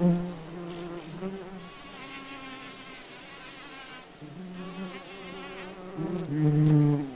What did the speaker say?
Mm-hmm. Mm-hmm.